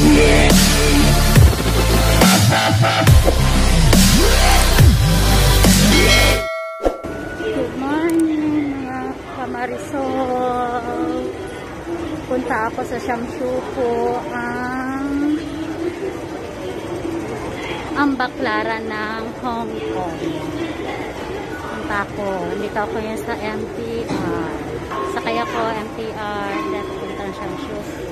Good morning mga kamarisol. Punta ako sa Shamshuko ang ang baklaran ng Hong Kong. Punta ako. Dito ako yun sa MTR. Sakay ako MTR. Dito punta ng Shamshuko.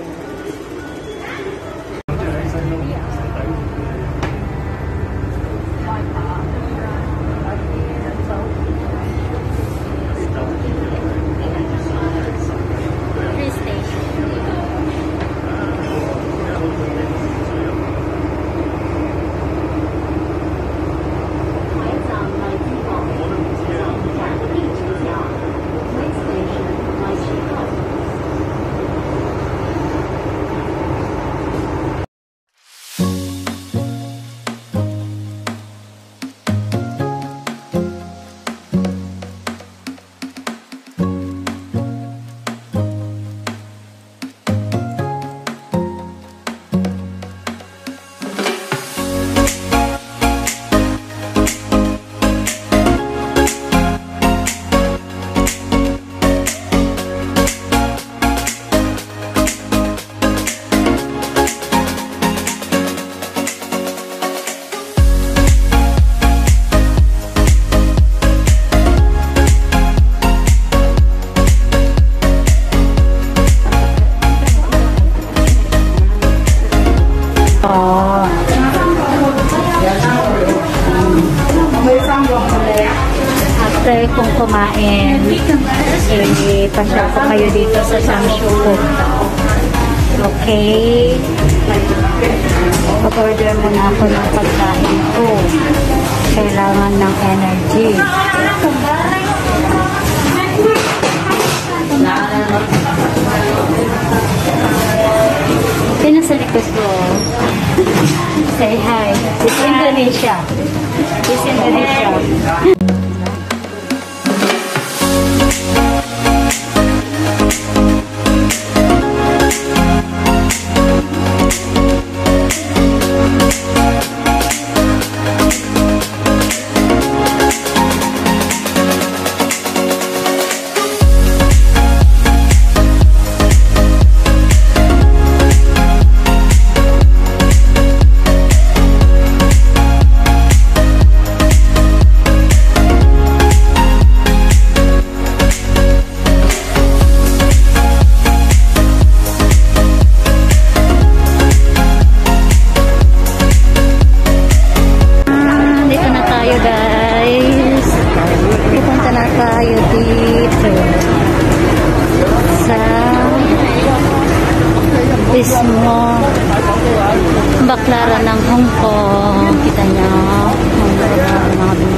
After kong kumain, eh, pasyal ko kayo dito sa Samshuko. Okay? Pag-order muna ako ng pagkain ko. Kailangan ng energy. Sino sa likod ko? Say hi. It's Indonesia. It's Indonesia. Tayo guys. Pupunta na tayo dito. Sa mismo baklaran ng Hong Kong. Kita niyo. Ang mga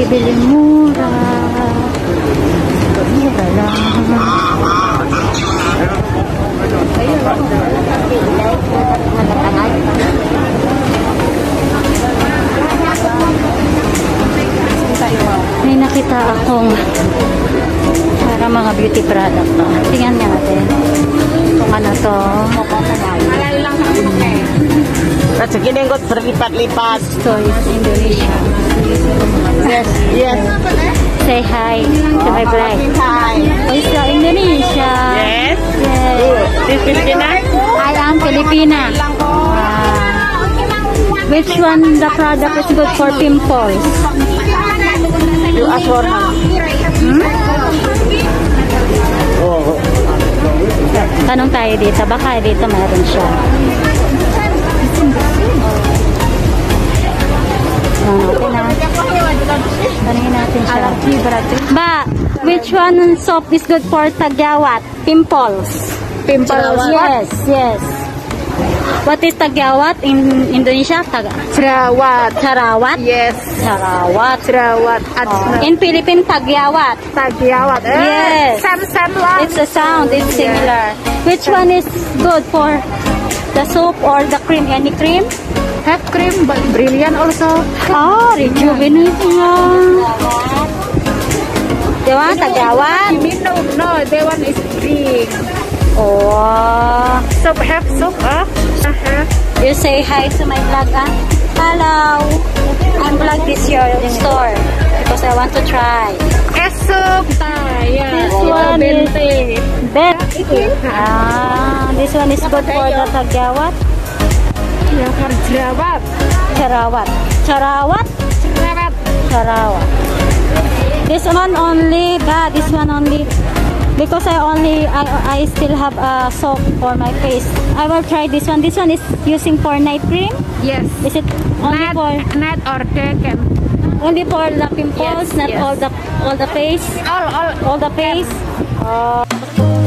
bibili mura. Mura lang. May nakita akong para mga beauty product to. Tingnan niya ya? natin. Kung ano to. Malalo lang sa okay. At sige din kot lipat-lipat. Toys Indonesia. Yes, yes. Say hi to my bride. Hi. Toys oh, Indonesia. Yes. Yes. This Filipina? I am Filipina. Which one the product is good for pimples? You ask for. Hmm? Tanong tayo dito. Baka dito meron siya. Natin na. Tanongin natin siya. Ba, which one soap is good for tagyawat? Pimples. Pimples. Yes, yes. What is tagyawat in Indonesia? Tag Jerawat. Sarawat? Yes. Sarawat. Jerawat. Oh. In Philippines, tagyawat. Tagyawat. Yes. Sam, Sam lang. It's a sound, it's similar. Which one is good for the soap or the cream? Any cream? Have cream, but brilliant also. Oh, rejuvenating nga. Di ba? Tagyawat. You mean no, no, that one is green. Oh. Soap, have soap, ah? Uh -huh. You say hi to my vlog, ah? Hello. I'm vlog this your store because I want to try. Ah, yeah. This one is Bente. Ah, this one is good for the tagyawat. Yeah, for jerawat. Sarawat. Sarawat? Jerawat. Sarawak. This one only, ba? This one only. Because I only, I, I still have a soap for my face. I will try this one. This one is using for night cream. Yes. Is it only Not, for not or they can. only for the pimples, Yes, not yes. all the all the face, All, all. all the face?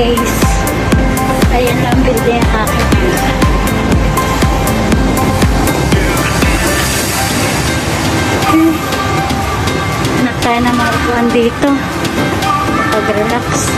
guys. Ayan ang building aking hmm. Nakaya na marupuan dito. Pag-relax.